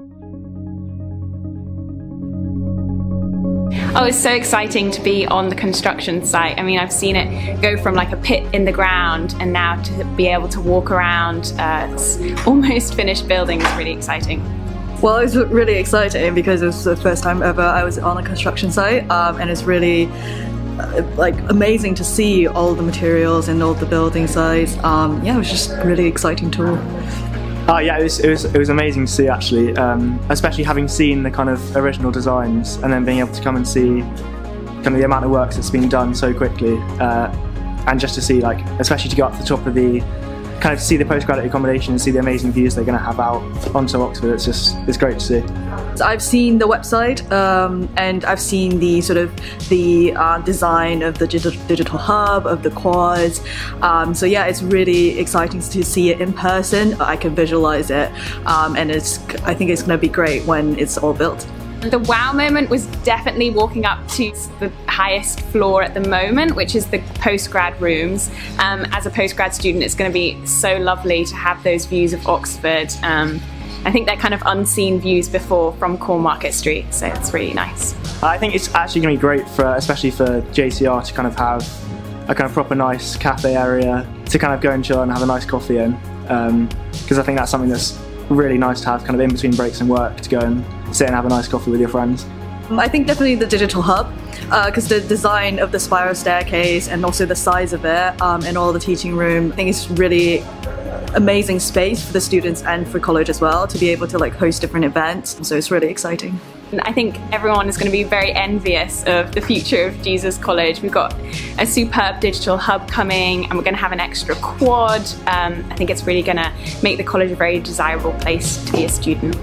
Oh, it's so exciting to be on the construction site. I mean, I've seen it go from like a pit in the ground and now to be able to walk around uh, almost finished building is really exciting. Well, it was really exciting because it was the first time ever I was on a construction site um, and it's really uh, like amazing to see all the materials and all the building sites. Um, yeah, it was just really exciting tour. Oh yeah, it was, it was, it was amazing to see actually, um, especially having seen the kind of original designs and then being able to come and see kind of the amount of work that's been done so quickly uh, and just to see like, especially to go up to the top of the kind of see the postgraduate accommodation and see the amazing views they're going to have out onto Oxford. It's just it's great to see. I've seen the website um, and I've seen the sort of the uh, design of the digital hub of the quads. Um, so yeah, it's really exciting to see it in person. I can visualize it, um, and it's I think it's going to be great when it's all built. The wow moment was definitely walking up to the highest floor at the moment, which is the postgrad rooms. Um, as a postgrad student, it's going to be so lovely to have those views of Oxford. Um, I think they're kind of unseen views before from Cornmarket Street, so it's really nice. I think it's actually going to be great for, especially for JCR, to kind of have a kind of proper nice cafe area to kind of go and chill and have a nice coffee in. Because um, I think that's something that's really nice to have kind of in between breaks and work to go and sit and have a nice coffee with your friends. I think definitely the digital hub because uh, the design of the spiral staircase and also the size of it um, and all the teaching room I think it's really amazing space for the students and for college as well to be able to like host different events so it's really exciting. I think everyone is going to be very envious of the future of Jesus College. We've got a superb digital hub coming and we're going to have an extra quad. Um, I think it's really going to make the college a very desirable place to be a student.